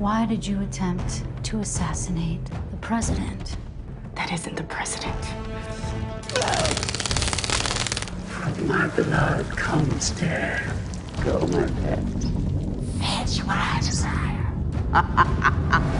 Why did you attempt to assassinate the president? That isn't the president. From my blood comes death. Go, my pet. Fetch what I desire.